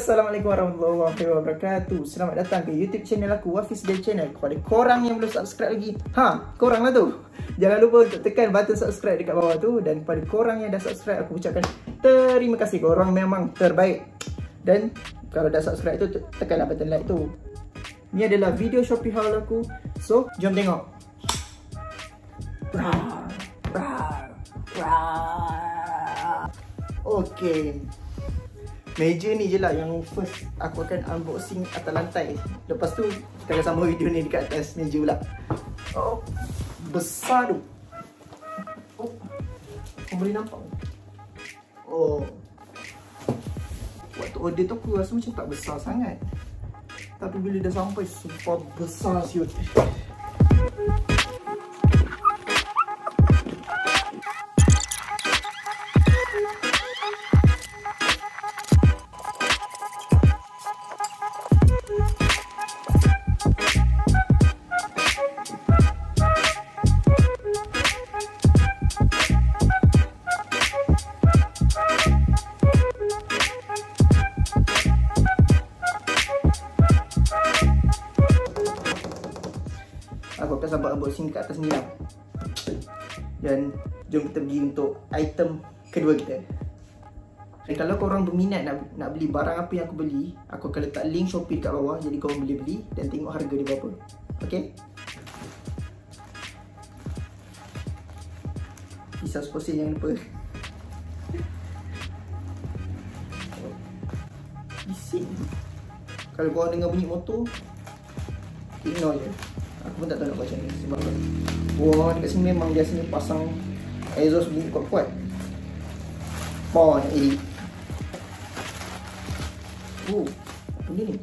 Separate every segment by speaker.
Speaker 1: Assalamualaikum warahmatullahi wabarakatuh. Selamat datang ke YouTube channel aku Wafis Day Channel. Kepada korang yang belum subscribe lagi Ha, korang lah tu. Jangan lupa untuk tekan button subscribe dekat bawah tu Dan kepada korang yang dah subscribe Aku ucapkan terima kasih. Korang memang terbaik. Dan kalau dah subscribe tu Tekanlah button like tu. Ni adalah video Shopee haul aku. So, jom tengok. Rawr, rawr, rawr. Okay Meja ni je lah yang first aku akan unboxing atas lantai. Lepas tu kita akan sambung video ni dekat atas meja pula. Oh, besar tu. Oh, kau boleh nampak? Oh. Waktu order tu aku rasa macam tak besar sangat. Tapi bila dah sampai super besar siut Aku akan sabar unboxing dekat atas ni lah. Dan jom kita pergi untuk item kedua kita. Dan kalau korang berminat nak, nak beli barang apa yang aku beli Aku akan letak link Shopee dekat bawah Jadi korang boleh beli dan tengok harga dia berapa. Okay Pisau sposil jangan lupa. Bising Kalau korang dengar bunyi motor Ignore je Aku pun tak tahu nak baca ni sebab Wah dekat sini memang biasanya pasang exhaust bunyi kuat-kuat. Power nak edit Oh, apa ni?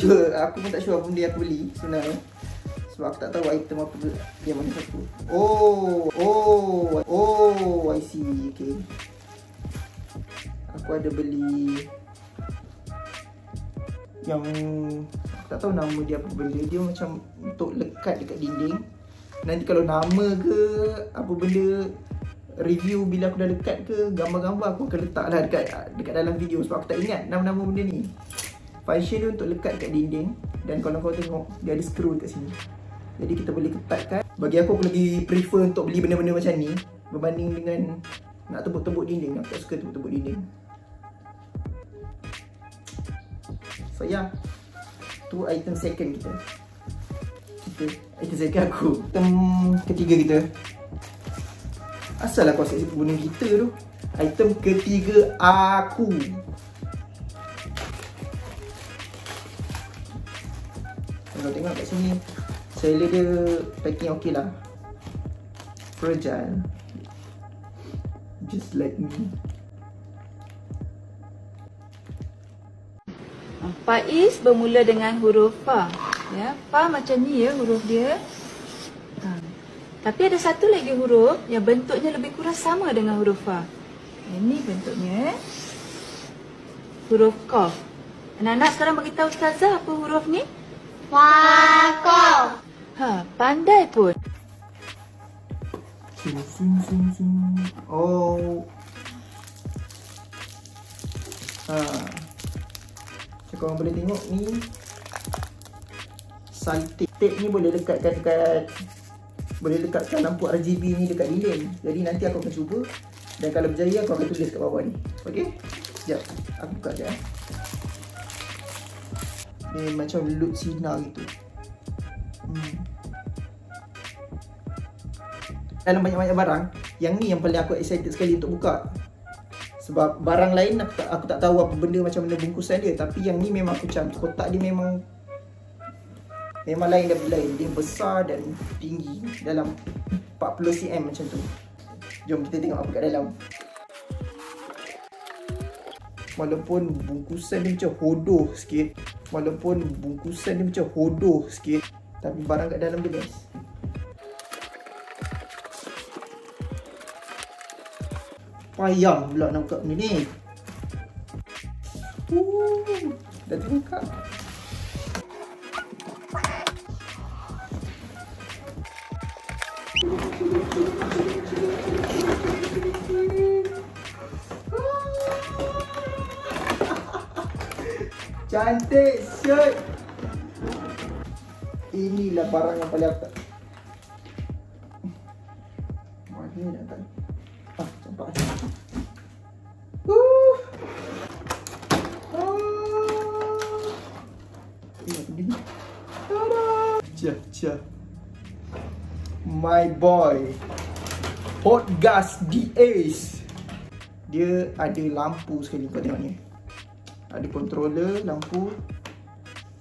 Speaker 1: Cuma aku pun tak sure apa benda aku beli sebenarnya. Sebab aku tak tahu item apa yang mana satu. Oh, oh, oh, I see, okay. Aku ada beli yang tak tahu nama dia apa benda. Dia macam untuk lekat dekat dinding. Nanti kalau nama ke apa benda review bila aku dah lekat ke gambar-gambar aku akan letak lah dekat dekat dalam video. Sebab aku tak ingat nama-nama benda ni. Function dia untuk lekat dekat dinding dan kalau kau tengok dia ada screw dekat sini. Jadi kita boleh ketatkan. Bagi aku aku lagi prefer untuk beli benda-benda macam ni berbanding dengan nak tebuk-tebuk dinding. Aku tak suka tebuk-tebuk dinding So yeah, Tu item second kita. Kita Item second aku. Item ketiga kita. Asal lah kau asyik bunuh kita tu. Item ketiga aku. Kalau tengok kat sini Seller dia packing okey lah. Fragile Just like me
Speaker 2: Faiz bermula dengan huruf Fa. Ya, Fa macam ni ya huruf dia. Ha. Tapi ada satu lagi huruf yang bentuknya lebih kurang sama dengan huruf Fa. Ini bentuknya. Huruf Qaf. Anak-anak sekarang bagi tahu ustazah apa huruf ni?
Speaker 3: Fa, Qaf.
Speaker 2: Ha, pandai pun.
Speaker 1: Sing, sing, sing, sing. Oh. Ha. So, korang boleh tengok ni. Saltik Tape ni boleh lekatkan dekat Boleh lekatkan lampu RGB ni dekat dinding Jadi nanti aku akan cuba. Dan kalau berjaya aku akan tulis kat bawah ni. Okay Sekejap Aku buka sekejap eh. Ni macam loop sinar gitu. Hmm. Dalam banyak-banyak barang Yang ni yang paling aku excited sekali untuk buka sebab barang lain aku tak, aku tak tahu apa benda macam mana bungkusan dia. Tapi yang ni memang macam kotak dia memang Memang lain daripada lain. Dia besar dan tinggi dalam 40cm macam tu. Jom kita tengok apa kat dalam. Walaupun bungkusan dia macam hodoh sikit. Walaupun bungkusan dia macam hodoh sikit. Tapi barang kat dalam dia best ayam pula nak buka benda ni. Uh, Dah terbuka Cantik syut Inilah barang yang paling aku tak Mana nak tak Uh. Ah. My boy. Hot gas D-Ace. Dia ada lampu sekali kau tengok ni. Ada controller, lampu.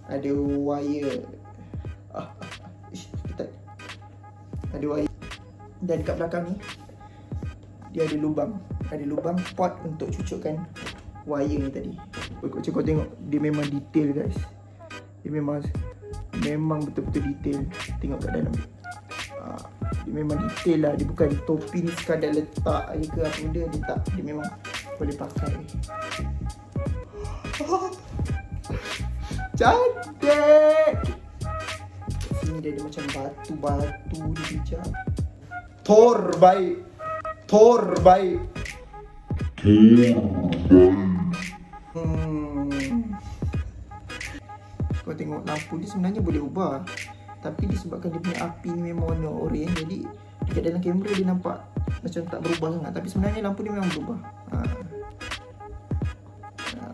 Speaker 1: Ada wire. Ah, ah, ah. Ish. Ada wire. Dan dekat belakang ni dia ada lubang. Ada lubang pot untuk cucukkan wire ni tadi. Macam kau tengok dia memang detail guys. Dia memang memang betul-betul detail. Tengok kat dalam. Ah, dia memang detail lah. Dia bukan topi ni sekadar letak je ke apa benda. Dia tak. Dia memang boleh pakai. Cantik! Sini dia ada macam batu-batu dia bijak. Thor baik. Thor baik. Hmm. Kau tengok lampu dia sebenarnya boleh ubah. Tapi disebabkan dia punya api ni memang warna orange jadi dekat dalam kamera dia nampak macam tak berubah sangat tapi sebenarnya lampu ni memang berubah. Ha. Ha.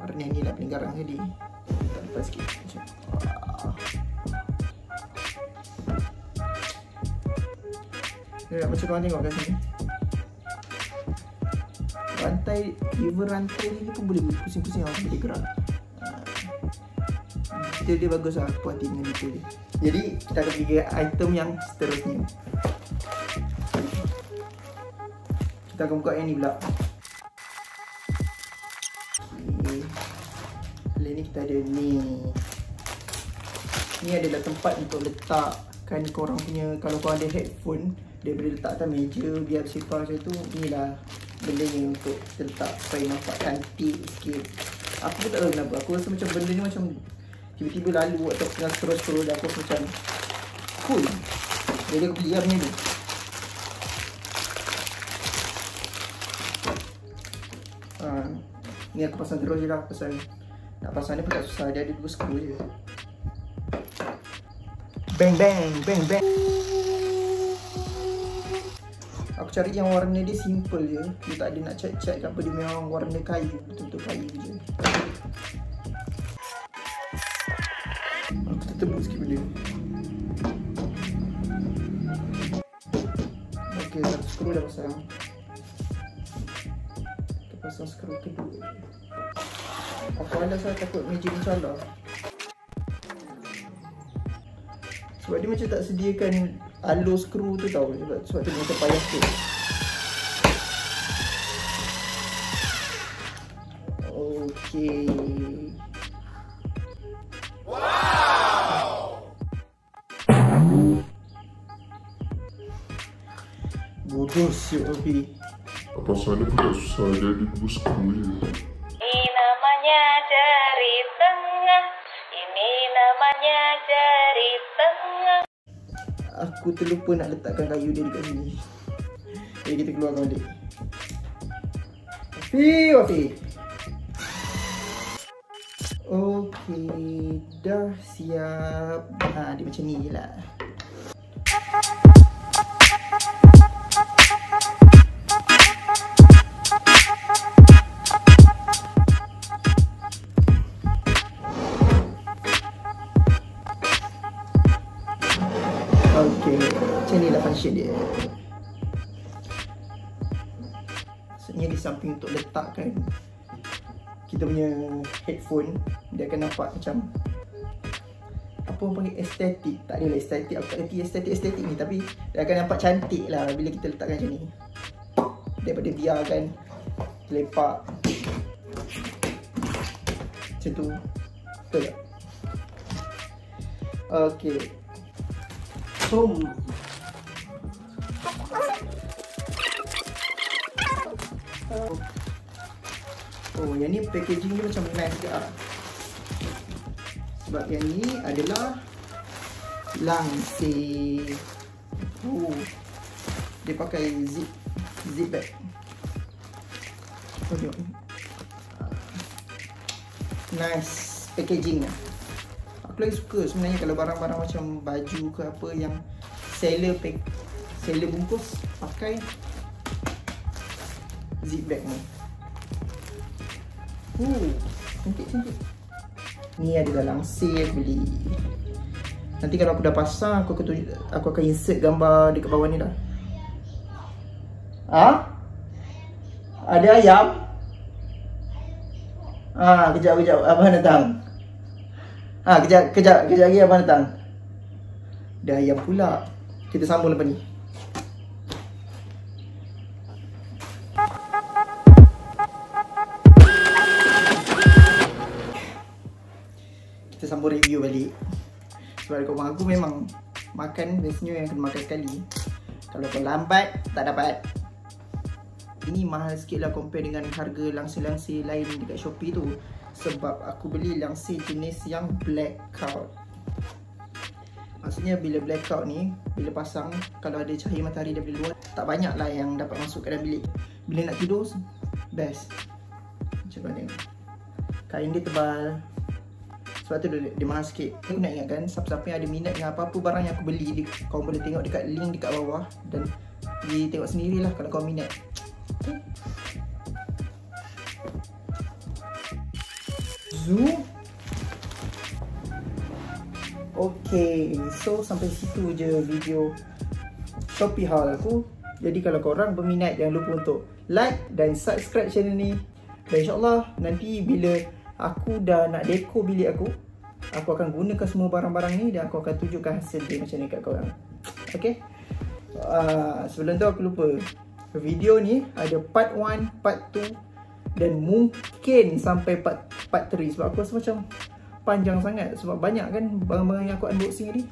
Speaker 1: Warna ni lah paling garang tadi. Tak lepas sikit Ya, macam korang tengok kat sini. Rantai, even rantai ni pun boleh pusing-pusing orang boleh gerak. Ha. Detail dia bagus lah, puas hati dengan detail dia. Jadi, kita akan pergi item yang seterusnya. Kita akan buka yang ni pula. Kali ni kita ada ni. Ni adalah tempat untuk letakkan korang punya, kalau korang ada headphone, boleh letak atas meja biar bersifar macam tu inilah benda ni untuk kita letak supaya nampak cantik sikit. Aku pun tak tahu kenapa. Aku rasa macam benda ni macam tiba-tiba lalu atau tengah scroll-scroll dan aku rasa macam cool. Jadi aku beli lah benda ni. Ha, ni aku pasang terus je lah pasal nak pasang ni pun tak susah dia ada dua screw je. Bang bang bang bang Cari yang warna dia simple je. Dia tak ada nak cat-cat ke apa Dia memang warna kayu Betul-betul kayu je. Aku tertebuk sikit benda Ok, satu skru dah pasang Kita pasang skru kedua Aku alas lah takut meja ni salah Sebab dia macam tak sediakan alur skru tu tau sebab, sebab tu macam payah tu. Okay Wow! Bodoh siap Obi.
Speaker 4: Apa sana pun tak susah Dia ada dua skru je
Speaker 5: Ini namanya jari tengah. Ini namanya jari
Speaker 1: Aku terlupa nak letakkan kayu dia dekat sini. Jadi kita keluarkan balik Wafi, Wafi. Okey, dah siap. Ha, Dia macam ni je lah Okey, macam ni lah function dia. Maksudnya di samping untuk letakkan kita punya headphone, dia akan nampak macam apa orang panggil estetik. Tak adalah estetik, aku tak kerti estetik-estetik ni tapi dia akan nampak cantik lah bila kita letakkan macam ni. Daripada biarkan lepak macam tu. Betul tak? Boom. Oh, yang ni packaging dia macam nice juga. Sebab yang ni adalah langsir. Oh. Dia pakai zip zip bag. Oh, tengok ni. nice packaging lah. Lagi suka sebenarnya kalau barang-barang macam baju ke apa yang seller pack seller bungkus pakai zip bag ni. Uh, cantik cantik. Ni ada dalam sale beli. Nanti kalau aku dah pasang aku akan aku akan insert gambar dekat bawah ni dah. Ha? Ada ayam? Ah, kejap kejap abang datang. Ah, kejap kejap kejap lagi abang datang. Dah ayam pula. Kita sambung lepas ni. Kita sambung review balik. Sebab kau aku memang makan biasanya yang kena makan sekali. Kalau kau lambat tak dapat. Ini mahal sikit lah compare dengan harga langsir-langsir lain dekat Shopee tu Sebab aku beli langsir jenis yang blackout Maksudnya bila blackout ni, bila pasang Kalau ada cahaya matahari daripada luar Tak banyak lah yang dapat masuk ke dalam bilik. Bila nak tidur, best. Macam mana? Kain dia tebal. Sebab tu dia, dia mahal sikit. Aku nak ingatkan siapa-siapa yang ada minat dengan apa-apa barang yang aku beli Kau boleh tengok dekat link dekat bawah Dan pergi tengok sendirilah kalau kau minat Zoom Okay, so sampai situ je video Shopee haul aku. Jadi kalau korang berminat jangan lupa untuk like dan subscribe channel ni. Dan insyaAllah nanti bila aku dah nak dekor bilik aku Aku akan gunakan semua barang-barang ni dan aku akan tunjukkan hasil dia macam ni kat korang. Okay uh, Sebelum tu aku lupa. Video ni ada part 1, part 2 dan mungkin sampai part, part 3 sebab aku rasa macam panjang sangat. Sebab banyak kan barang-barang yang aku unboxing ni